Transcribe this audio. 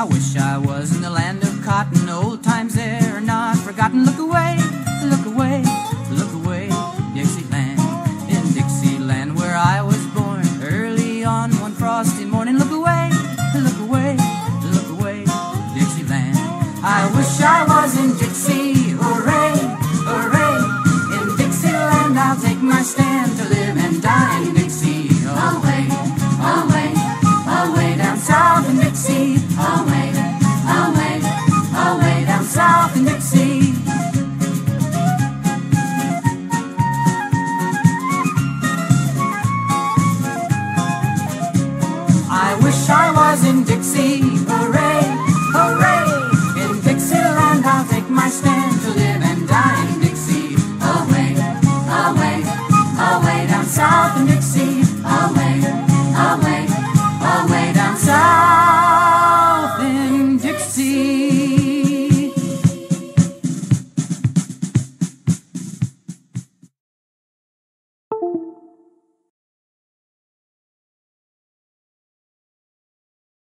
I wish I was in the land of cotton, old